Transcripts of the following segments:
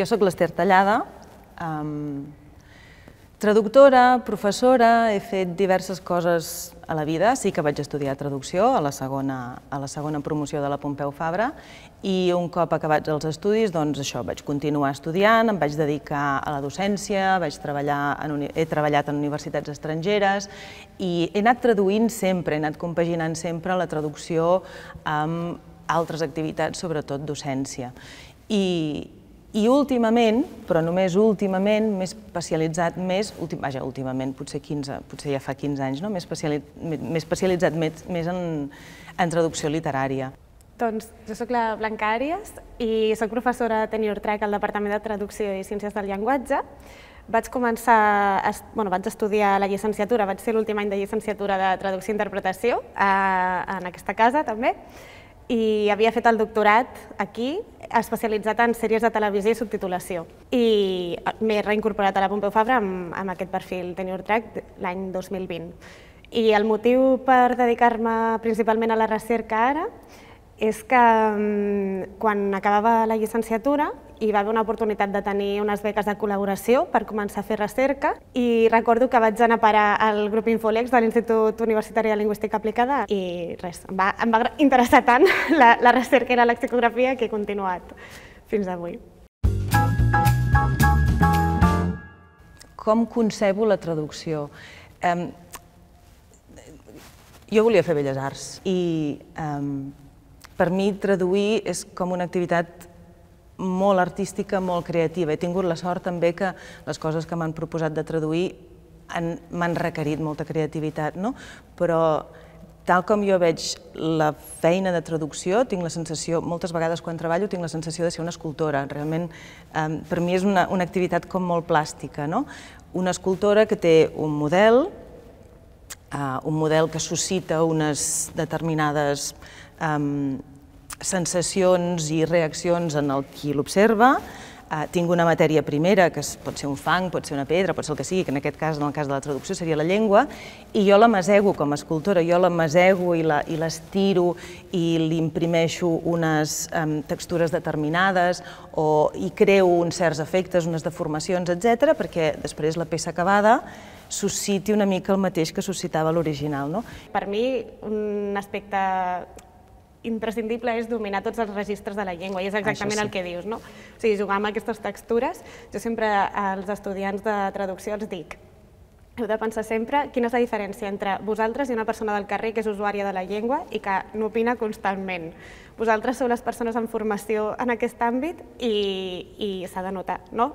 jo sóc l'Ester Tallada, um, traductora, professora, he fet diverses coses a la vida. Sí que vaig estudiar traducció a la segona, a la segona promoció de la Pompeu Fabra i un cop acabats els estudis, doncs això, vaig continuar estudiant, em vaig dedicar a la docència, vaig treballar en, he treballat en universitats estrangeres i he anat traduint sempre, he anat compaginant sempre la traducció amb altres activitats, sobretot docència. I, i últimament, però només últimament, m'he especialitzat més, últim, vaja, últimament, potser, 15, potser ja fa 15 anys, no? m'he especialitzat més, més en, en traducció literària. Doncs jo sóc la Blanca Àries i sóc professora de tenure track al Departament de Traducció i Ciències del Llenguatge. Vaig començar, bueno, vaig estudiar la llicenciatura, vaig ser l'últim any de llicenciatura de Traducció i Interpretació a, en aquesta casa també, i havia fet el doctorat aquí, especialitzat en sèries de televisió i subtitulació. I m'he reincorporat a la Pompeu Fabra amb, amb aquest perfil tenure track l'any 2020. I el motiu per dedicar-me principalment a la recerca ara és que mm, quan acabava la llicenciatura hi va haver una oportunitat de tenir unes beques de col·laboració per començar a fer recerca i recordo que vaig anar a parar al grup Infolex de l'Institut Universitari de Lingüística Aplicada i res, em va, em va interessar tant la, la recerca i la lexicografia que he continuat fins avui. Com concebo la traducció? Um, jo volia fer Belles Arts i um, per mi traduir és com una activitat molt artística, molt creativa. He tingut la sort també que les coses que m'han proposat de traduir m'han requerit molta creativitat, no? però tal com jo veig la feina de traducció, tinc la sensació, moltes vegades quan treballo, tinc la sensació de ser una escultora. Realment, eh, per mi és una, una activitat com molt plàstica, no? Una escultora que té un model, eh, un model que suscita unes determinades eh, sensacions i reaccions en el qui l'observa, Uh, tinc una matèria primera, que pot ser un fang, pot ser una pedra, pot ser el que sigui, que en aquest cas, en el cas de la traducció, seria la llengua, i jo la masego com a escultora, jo la masego i l'estiro i, li imprimeixo unes um, textures determinades o i creo uns certs efectes, unes deformacions, etc, perquè després la peça acabada susciti una mica el mateix que suscitava l'original. No? Per mi, un aspecte imprescindible és dominar tots els registres de la llengua, i és exactament sí. el que dius, no? O sigui, jugar amb aquestes textures, jo sempre als estudiants de traducció els dic, heu de pensar sempre quina és la diferència entre vosaltres i una persona del carrer que és usuària de la llengua i que n'opina constantment. Vosaltres sou les persones en formació en aquest àmbit i, i s'ha de notar, no?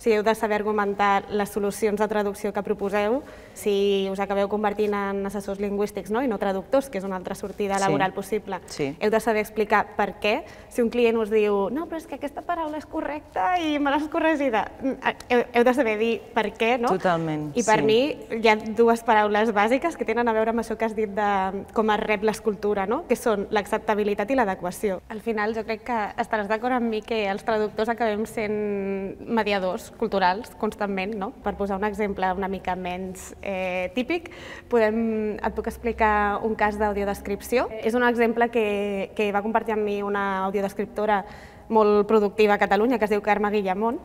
O sigui, heu de saber argumentar les solucions de traducció que proposeu si us acabeu convertint en assessors lingüístics no? i no traductors, que és una altra sortida laboral sí. possible. Sí. Heu de saber explicar per què. Si un client us diu no, però és que aquesta paraula és correcta i me l'has corregida, heu, heu de saber dir per què, no? Totalment, I per sí. mi hi ha dues paraules bàsiques que tenen a veure amb això que has dit de com es rep l'escultura, no? que són l'acceptabilitat i l'adequació. Al final jo crec que estaràs d'acord amb mi que els traductors acabem sent mediadors culturals constantment, no? Per posar un exemple una mica menys eh, típic, podem, et puc explicar un cas d'audiodescripció. És un exemple que, que va compartir amb mi una audiodescriptora molt productiva a Catalunya, que es diu Carme Guillamont,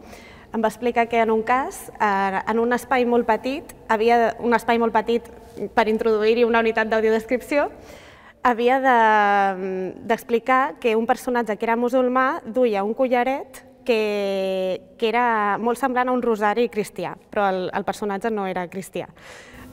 em va explicar que en un cas, eh, en un espai molt petit, havia un espai molt petit per introduir-hi una unitat d'audiodescripció, havia d'explicar de, que un personatge que era musulmà duia un collaret que, que era molt semblant a un rosari cristià, però el, el personatge no era cristià.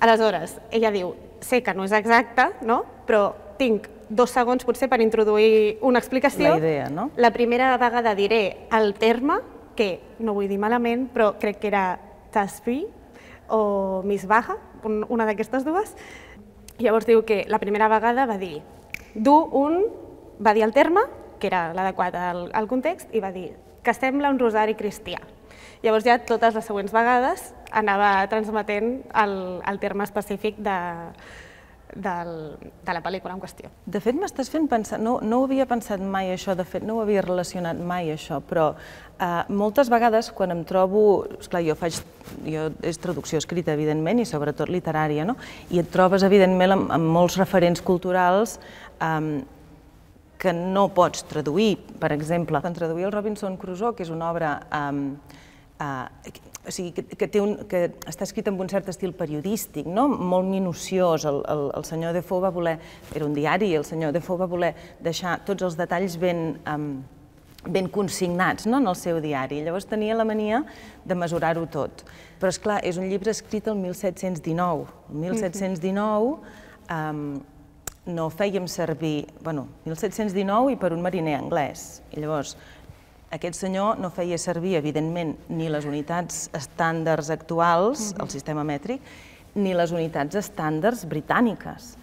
Aleshores, ella diu, sé que no és exacte, no? però tinc dos segons potser per introduir una explicació. La idea, no? La primera vegada diré el terme, que no vull dir malament, però crec que era tasfi o misbaha, una d'aquestes dues. Llavors diu que la primera vegada va dir du un, va dir el terme, que era l'adequat al, al context, i va dir que sembla un rosari cristià. Llavors ja totes les següents vegades anava transmetent el, el terme específic de, del, de la pel·lícula en qüestió. De fet, m'estàs fent pensar, no, no ho havia pensat mai això, de fet no ho havia relacionat mai això, però eh, moltes vegades quan em trobo, esclar, jo faig, jo és traducció escrita, evidentment, i sobretot literària, no? i et trobes, evidentment, amb, amb molts referents culturals eh, que no pots traduir, per exemple. Quan traduir el Robinson Crusoe, que és una obra um, uh, o sigui, que, que, té un, que està escrit amb un cert estil periodístic, no? molt minuciós. El, el, el senyor Defoe va voler, era un diari, el senyor Defoe va voler deixar tots els detalls ben, um, ben consignats no? en el seu diari. Llavors tenia la mania de mesurar-ho tot. Però, és clar, és un llibre escrit el 1719. El 1719 um, no fèiem servir... bueno, 1719 i per un mariner anglès. I llavors, aquest senyor no feia servir, evidentment, ni les unitats estàndards actuals, el sistema mètric, ni les unitats estàndards britàniques.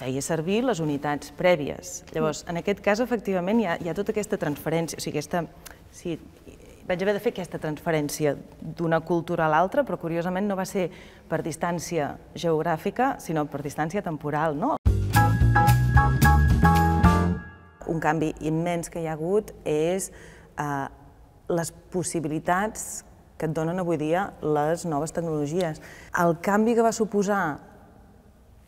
Feia servir les unitats prèvies. Llavors, en aquest cas, efectivament, hi ha, hi ha tota aquesta transferència, o sigui, aquesta, sí, vaig haver de fer aquesta transferència d'una cultura a l'altra, però curiosament no va ser per distància geogràfica, sinó per distància temporal. No? Un canvi immens que hi ha hagut és eh, les possibilitats que et donen avui dia les noves tecnologies. El canvi que va suposar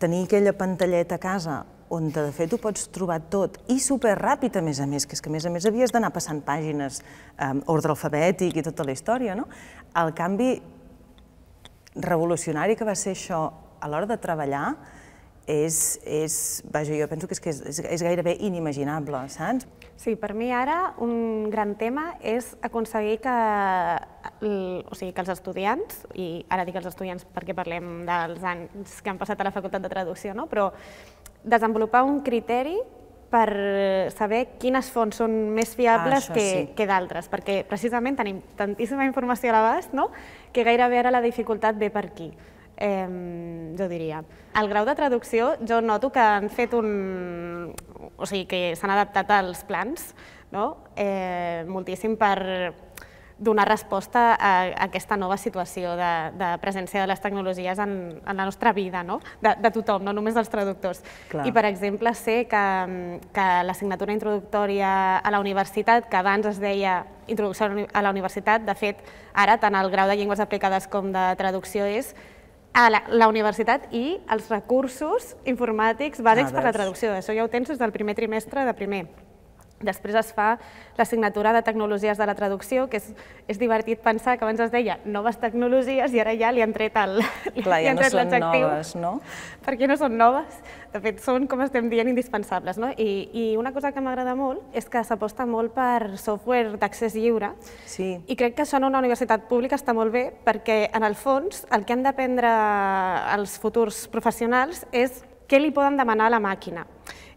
tenir aquella pantalleta a casa on de fet ho pots trobar tot, i superràpid a més a més, que és que a més a més havies d'anar passant pàgines, eh, ordre alfabètic i tota la història, no? El canvi revolucionari que va ser això a l'hora de treballar, és, és, vaja, jo penso que és, que és, és gairebé inimaginable, saps? Sí, per mi ara un gran tema és aconseguir que, o sigui, que els estudiants, i ara dic els estudiants perquè parlem dels anys que han passat a la Facultat de Traducció, no? però desenvolupar un criteri per saber quines fonts són més fiables ah, que, sí. que d'altres, perquè precisament tenim tantíssima informació a l'abast no? que gairebé ara la dificultat ve per aquí eh, jo diria. El grau de traducció, jo noto que han fet un... o sigui, que s'han adaptat als plans, no? eh, moltíssim per donar resposta a, aquesta nova situació de, de presència de les tecnologies en, en la nostra vida, no? de, de tothom, no només dels traductors. Clar. I, per exemple, sé que, que l'assignatura introductòria a la universitat, que abans es deia introducció a la universitat, de fet, ara tant el grau de llengües aplicades com de traducció és a la, la universitat i els recursos informàtics bàsics ah, per la traducció. Això ja ho tens des del primer trimestre de primer. Després es fa l'assignatura de tecnologies de la traducció, que és, és divertit pensar que abans es deia noves tecnologies i ara ja li han tret el Clar, ja no són noves, no? Perquè no són noves. De fet, són, com estem dient, indispensables. No? I, I una cosa que m'agrada molt és que s'aposta molt per software d'accés lliure sí. i crec que això en una universitat pública està molt bé perquè, en el fons, el que han d'aprendre els futurs professionals és què li poden demanar a la màquina.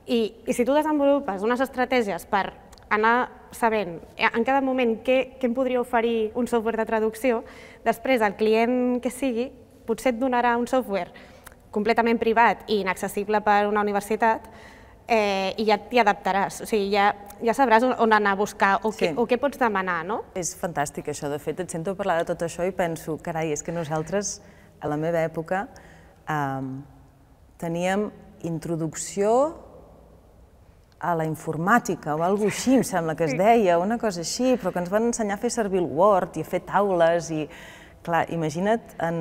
I, I si tu desenvolupes unes estratègies per anar sabent en cada moment què, què em podria oferir un software de traducció, després el client que sigui potser et donarà un software completament privat i inaccessible per una universitat eh, i ja t'hi adaptaràs, o sigui, ja, ja sabràs on anar a buscar o, sí. què, o què pots demanar, no? És fantàstic això, de fet, et sento parlar de tot això i penso, carai, és que nosaltres, a la meva època, eh, teníem introducció a la informàtica o alguna així, em sembla que es deia, una cosa així, però que ens van ensenyar a fer servir el Word i a fer taules i... Clar, imagina't en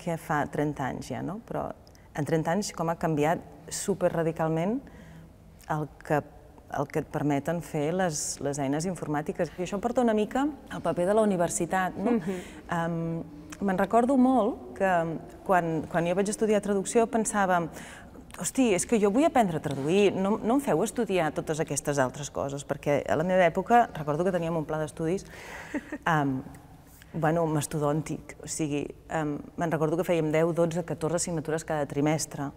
què fa 30 anys ja, no? Però en 30 anys com ha canviat superradicalment el que, el que et permeten fer les, les eines informàtiques. I això porta una mica al paper de la universitat, no? Mm -hmm. um, Me'n recordo molt que quan, quan jo vaig estudiar traducció pensava hosti, és que jo vull aprendre a traduir, no, no em feu estudiar totes aquestes altres coses, perquè a la meva època, recordo que teníem un pla d'estudis, um, bueno, mastodòntic, o sigui, um, me'n recordo que fèiem 10, 12, 14 assignatures cada trimestre,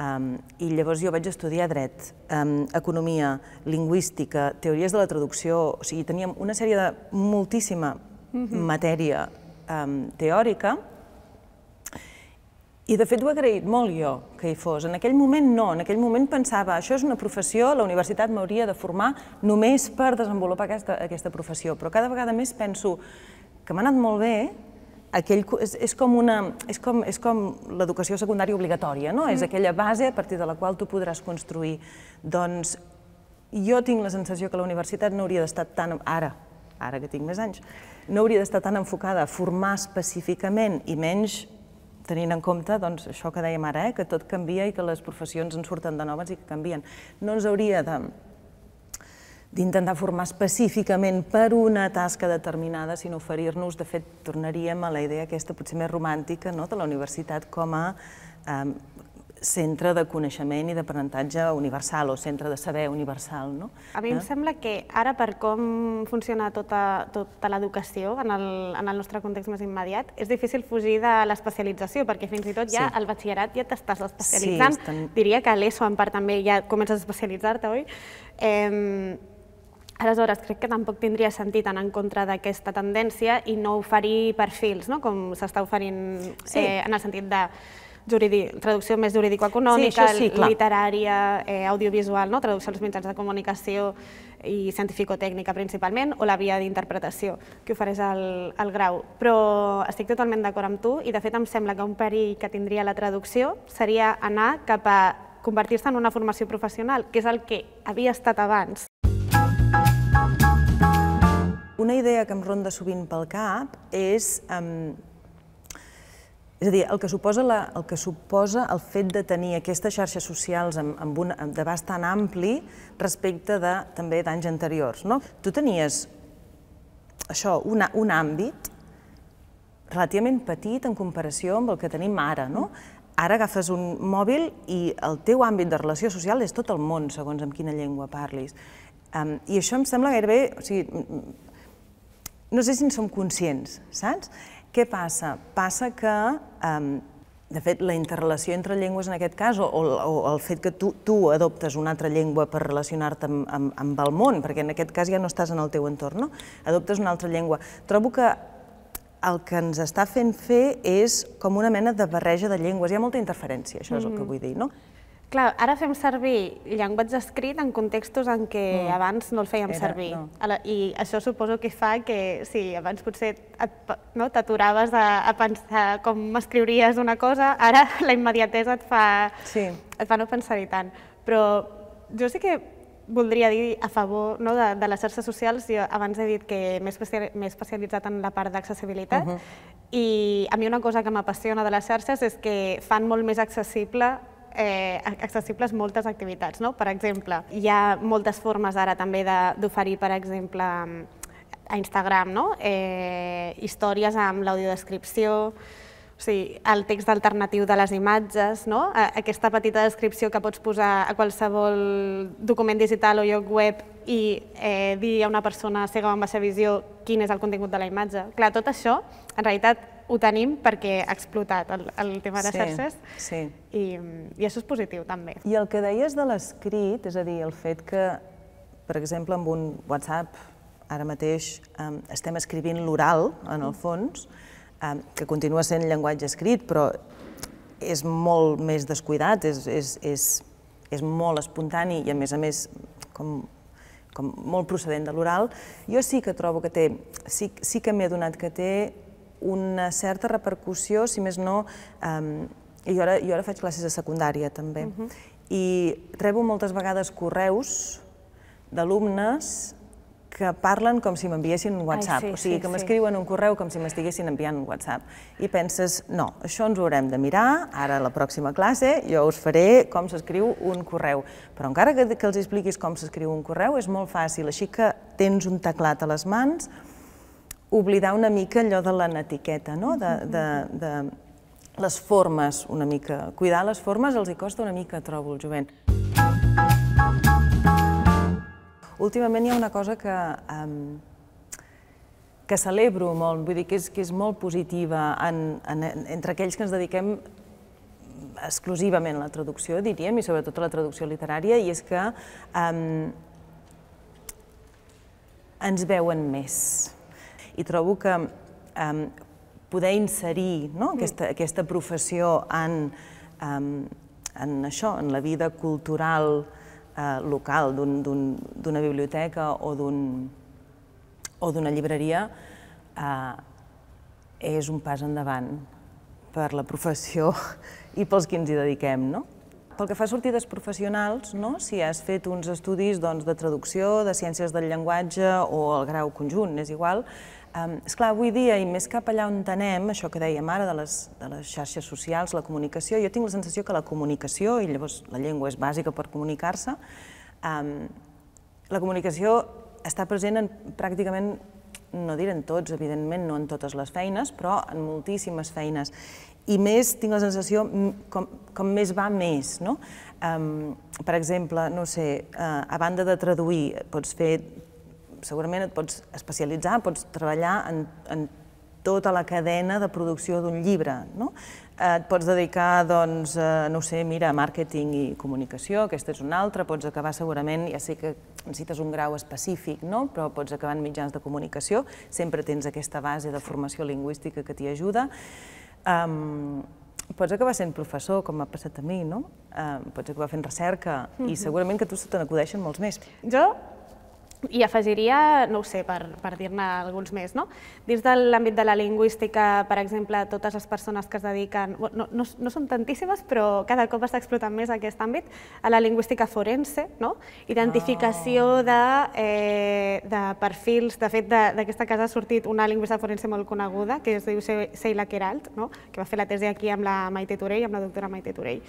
um, i llavors jo vaig estudiar dret, um, economia, lingüística, teories de la traducció, o sigui, teníem una sèrie de moltíssima mm -hmm. matèria um, teòrica, i de fet ho he agraït molt jo que hi fos. En aquell moment no, en aquell moment pensava això és una professió, la universitat m'hauria de formar només per desenvolupar aquesta, aquesta professió, però cada vegada més penso que m'ha anat molt bé, aquell, és, és com, una, és com, és com l'educació secundària obligatòria, no? Mm. És aquella base a partir de la qual tu podràs construir. Doncs jo tinc la sensació que la universitat no hauria d'estar tan, ara, ara que tinc més anys, no hauria d'estar tan enfocada a formar específicament i menys tenint en compte doncs, això que dèiem ara, eh, que tot canvia i que les professions en surten de noves i que canvien. No ens hauria de d'intentar formar específicament per una tasca determinada, sinó oferir-nos, de fet, tornaríem a la idea aquesta potser més romàntica no? de la universitat com a eh, centre de coneixement i d'aprenentatge universal o centre de saber universal. No? A mi em eh? sembla que ara, per com funciona tota, tota l'educació en, el, en el nostre context més immediat, és difícil fugir de l'especialització, perquè fins i tot ja sí. al batxillerat ja t'estàs especialitzant. Sí, estan... Diria que a l'ESO en part també ja comences a especialitzar-te, oi? Eh, Aleshores, crec que tampoc tindria sentit anar en contra d'aquesta tendència i no oferir perfils, no? com s'està oferint sí. eh, en el sentit de jurídic, traducció més jurídico-econòmica, sí, sí, literària, eh, audiovisual, no? traducció als mitjans de comunicació i científico-tècnica principalment, o la via d'interpretació que ofereix el, el grau. Però estic totalment d'acord amb tu i de fet em sembla que un perill que tindria la traducció seria anar cap a convertir-se en una formació professional, que és el que havia estat abans. Una idea que em ronda sovint pel cap és, um, és a dir, el que, suposa la, el que suposa el fet de tenir aquestes xarxes socials amb, amb un d'abast tan ampli respecte de, també d'anys anteriors. No? Tu tenies això, una, un àmbit relativament petit en comparació amb el que tenim ara. No? Ara agafes un mòbil i el teu àmbit de relació social és tot el món, segons amb quina llengua parlis. Um, I això em sembla gairebé... O sigui, no sé si en som conscients, saps? Què passa? Passa que, um, de fet, la interrelació entre llengües en aquest cas, o, o el fet que tu, tu adoptes una altra llengua per relacionar-te amb, amb, amb el món, perquè en aquest cas ja no estàs en el teu entorn, no? adoptes una altra llengua. Trobo que el que ens està fent fer és com una mena de barreja de llengües. Hi ha molta interferència, això és el que mm-hmm. vull dir, no? Clar, ara fem servir llenguatge escrit en contextos en què mm. abans no el fèiem Era, servir. No. I això suposo que fa que, sí, abans potser no, t'aturaves a, a pensar com escriuries una cosa, ara la immediatesa et fa, sí. et fa no pensar-hi tant. Però jo sí que voldria dir a favor no, de, de les xarxes socials, jo abans he dit que m'he especialitzat en la part d'accessibilitat, uh -huh. i a mi una cosa que m'apassiona de les xarxes és que fan molt més accessible eh, accessibles moltes activitats. No? Per exemple, hi ha moltes formes ara també d'oferir, per exemple, a Instagram, no? eh, històries amb l'audiodescripció, o sigui, el text alternatiu de les imatges, no? aquesta petita descripció que pots posar a qualsevol document digital o lloc web i eh, dir a una persona cega o amb baixa visió quin és el contingut de la imatge. Clar, tot això, en realitat, ho tenim perquè ha explotat el, el tema de sí, xarxes sí. I, i això és positiu també. I el que deies de l'escrit, és a dir, el fet que, per exemple, amb un WhatsApp ara mateix um, estem escrivint l'oral, en el fons, um, que continua sent llenguatge escrit, però és molt més descuidat, és, és, és, és molt espontani i, a més a més, com, com molt procedent de l'oral, jo sí que trobo que té, sí, sí que m'he donat que té una certa repercussió, si més no, um, jo, ara, jo ara faig classes de secundària també, uh -huh. i rebo moltes vegades correus d'alumnes que parlen com si m'enviessin un WhatsApp, Ai, sí, o sigui, sí, que m'escriuen sí. un correu com si m'estiguessin enviant un WhatsApp. I penses, no, això ens ho haurem de mirar, ara a la pròxima classe jo us faré com s'escriu un correu. Però encara que, que els expliquis com s'escriu un correu és molt fàcil, així que tens un teclat a les mans, oblidar una mica allò de la netiqueta, no? de, de, de les formes una mica. Cuidar les formes els hi costa una mica, trobo, el jovent. Últimament hi ha una cosa que, um, que celebro molt, vull dir que és, que és molt positiva en, en, entre aquells que ens dediquem exclusivament a la traducció, diríem, i sobretot a la traducció literària, i és que um, ens veuen més i trobo que um, poder inserir no, aquesta, aquesta professió en, um, en això, en la vida cultural uh, local d'una un, biblioteca o d'una llibreria uh, és un pas endavant per la professió i pels que ens hi dediquem. No? Pel que fa a sortides professionals, no? si has fet uns estudis doncs, de traducció, de ciències del llenguatge o el grau conjunt, és igual, Um, esclar, avui dia, i més cap allà on anem, això que dèiem ara de les, de les xarxes socials, la comunicació, jo tinc la sensació que la comunicació, i llavors la llengua és bàsica per comunicar-se, um, la comunicació està present en pràcticament, no diré en tots, evidentment, no en totes les feines, però en moltíssimes feines. I més, tinc la sensació, com, com més va, més, no? Um, per exemple, no sé, uh, a banda de traduir, pots fer, segurament et pots especialitzar, pots treballar en, en tota la cadena de producció d'un llibre, no? Et pots dedicar, doncs, no sé, mira, a màrqueting i comunicació, aquesta és una altra, pots acabar segurament, ja sé que necessites un grau específic, no? però pots acabar en mitjans de comunicació, sempre tens aquesta base de formació lingüística que t'hi ajuda. Um, pots acabar sent professor, com m'ha passat a mi, no? Um, pots acabar fent recerca, mm -hmm. i segurament que tu se te n'acudeixen molts més. Jo i afegiria, no ho sé, per, per dir-ne alguns més, no? Dins de l'àmbit de la lingüística, per exemple, totes les persones que es dediquen, no, no, no són tantíssimes, però cada cop està explotant més aquest àmbit, a la lingüística forense, no? Identificació oh. de, eh, de perfils, de fet, d'aquesta casa ha sortit una lingüista forense molt coneguda, que es diu Seila Queralt, no? que va fer la tesi aquí amb la Maite Torell, amb la doctora Maite Torell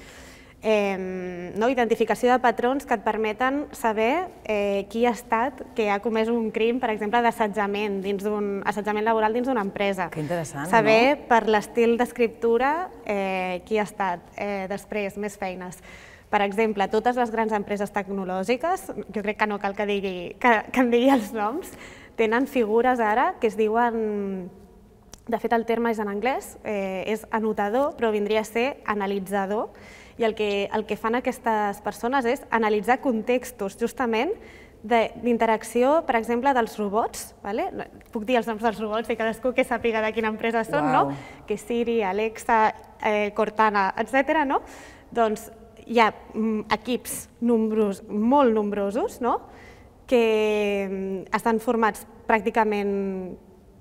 eh, no? identificació de patrons que et permeten saber eh, qui ha estat que ha comès un crim, per exemple, d'assetjament dins d'un assetjament laboral dins d'una empresa. Que interessant, saber no? per l'estil d'escriptura eh, qui ha estat. Eh, després, més feines. Per exemple, totes les grans empreses tecnològiques, jo crec que no cal que, digui, que, que em digui els noms, tenen figures ara que es diuen de fet, el terme és en anglès, eh, és anotador, però vindria a ser analitzador, i el que, el que fan aquestes persones és analitzar contextos justament d'interacció, per exemple, dels robots. Vale? Puc dir els noms dels robots i cadascú que sàpiga de quina empresa són, wow. no? que Siri, Alexa, eh, Cortana, etc. No? Doncs hi ha mm, equips nombros, molt nombrosos no? que mm, estan formats pràcticament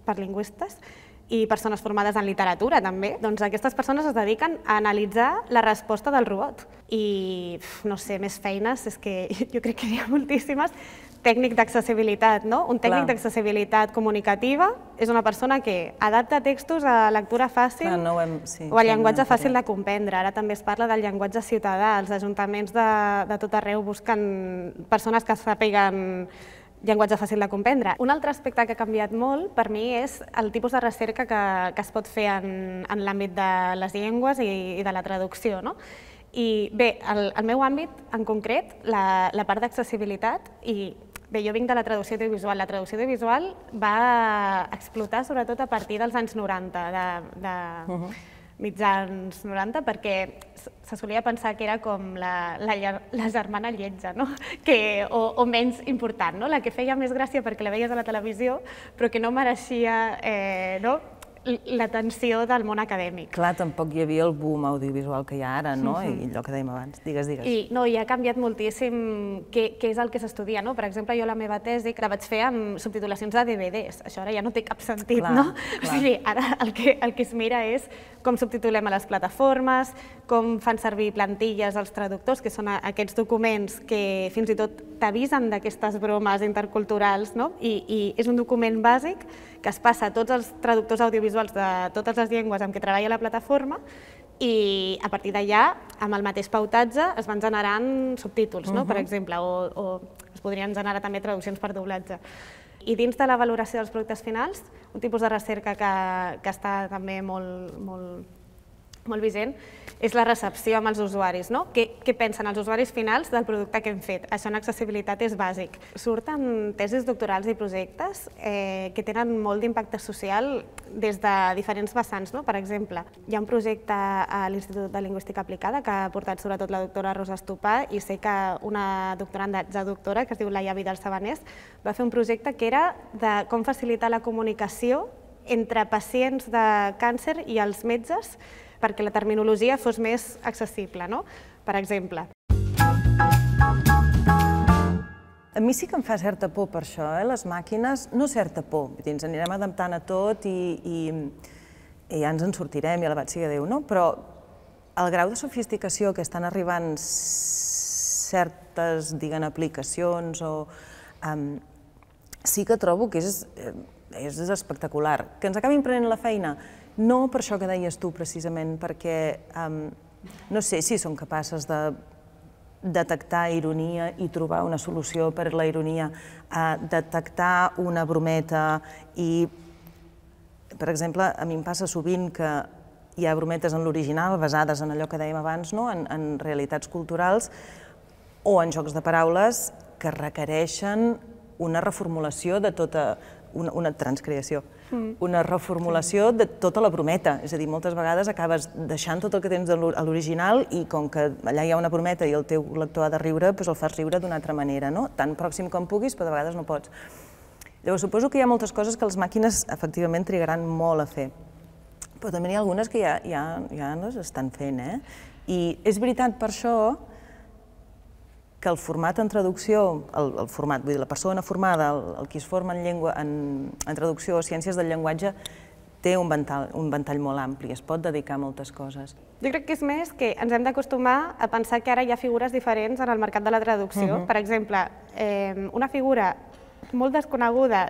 per lingüistes i persones formades en literatura també, doncs aquestes persones es dediquen a analitzar la resposta del robot. I, no sé, més feines, és que jo crec que hi ha moltíssimes. Tècnic d'accessibilitat, no? Un tècnic d'accessibilitat comunicativa és una persona que adapta textos a lectura fàcil Clar, no hem, sí, o a llenguatge fàcil de comprendre. Ara també es parla del llenguatge ciutadà. Els ajuntaments de, de tot arreu busquen persones que sàpiguen llenguatge fàcil de comprendre. Un altre aspecte que ha canviat molt per mi és el tipus de recerca que, que es pot fer en, en l'àmbit de les llengües i, i de la traducció. No? I bé, el, el meu àmbit en concret, la, la part d'accessibilitat, i bé, jo vinc de la traducció audiovisual. La traducció audiovisual va explotar sobretot a partir dels anys 90, de, de, uh -huh mitjans 90 perquè se solia pensar que era com la, la, la germana lletja, no? que, o, o menys important, no? la que feia més gràcia perquè la veies a la televisió però que no mereixia eh, no? L'atenció del món acadèmic. Clar, tampoc hi havia el boom audiovisual que hi ha ara, no? Mm -hmm. I allò que dèiem abans. Digues, digues. I, no, i ha canviat moltíssim què, què és el que s'estudia, no? Per exemple, jo la meva tesi la vaig fer amb subtitulacions de DVDs. Això ara ja no té cap sentit, clar, no? Clar. O sigui, ara el que, el que es mira és com subtitulem a les plataformes, com fan servir plantilles als traductors, que són aquests documents que fins i tot t'avisen d'aquestes bromes interculturals, no? I, I és un document bàsic que es passa a tots els traductors audiovisuals de totes les llengües amb què treballa la plataforma i a partir d'allà, amb el mateix pautatge, es van generant subtítols, no? Uh -huh. per exemple, o, o es podrien generar també traduccions per doblatge. I dins de la valoració dels productes finals, un tipus de recerca que, que està també molt, molt molt vigent, és la recepció amb els usuaris. No? Què, què pensen els usuaris finals del producte que hem fet? Això en accessibilitat és bàsic. Surten tesis doctorals i projectes eh, que tenen molt d'impacte social des de diferents vessants. No? Per exemple, hi ha un projecte a l'Institut de Lingüística Aplicada que ha portat sobretot la doctora Rosa Estupà i sé que una doctoranda ja doctora, que es diu Laia Vidal Sabanés, va fer un projecte que era de com facilitar la comunicació entre pacients de càncer i els metges perquè la terminologia fos més accessible. No? Per exemple, a mi sí que em fa certa por per això, eh? les màquines, no certa por, dir, ens anirem adaptant a tot i, i, i ja ens en sortirem, i alabat sigui Déu, no? però el grau de sofisticació que estan arribant certes, diguen, aplicacions o... Um, sí que trobo que és, eh, és espectacular. Que ens acabin prenent la feina? No per això que deies tu, precisament, perquè, um, no sé si són capaces de detectar ironia i trobar una solució per la ironia, a detectar una brometa i, per exemple, a mi em passa sovint que hi ha brometes en l'original basades en allò que dèiem abans, no? en, en realitats culturals, o en jocs de paraules que requereixen una reformulació de tota, una, una transcreació. Una reformulació de tota la brometa. És a dir, moltes vegades acabes deixant tot el que tens a l'original i com que allà hi ha una brometa i el teu lector ha de riure, doncs el fas riure d'una altra manera, no? Tan pròxim com puguis, però de vegades no pots. Llavors, suposo que hi ha moltes coses que les màquines efectivament trigaran molt a fer, però també n'hi ha algunes que ja, ja, ja les estan fent, eh? I és veritat per això que el format en traducció, el, el format, vull dir, la persona formada, el, el qui es forma en, llengua, en, en traducció o ciències del llenguatge, té un ventall, un ventall molt ampli, es pot dedicar a moltes coses. Jo crec que és més que ens hem d'acostumar a pensar que ara hi ha figures diferents en el mercat de la traducció. Uh -huh. Per exemple, eh, una figura molt desconeguda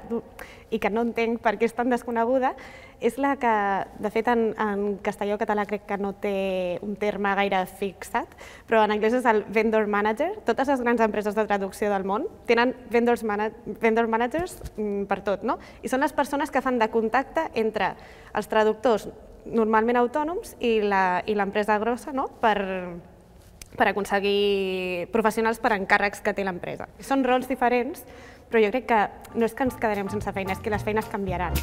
i que no entenc per què és tan desconeguda, és la que, de fet, en, en castellà català crec que no té un terme gaire fixat, però en anglès és el vendor manager. Totes les grans empreses de traducció del món tenen vendors mana vendor managers mm, per tot, no? I són les persones que fan de contacte entre els traductors normalment autònoms i l'empresa grossa, no? per, per aconseguir professionals per encàrrecs que té l'empresa. Són rols diferents, però jo crec que no és que ens quedarem sense feina, és que les feines canviaran.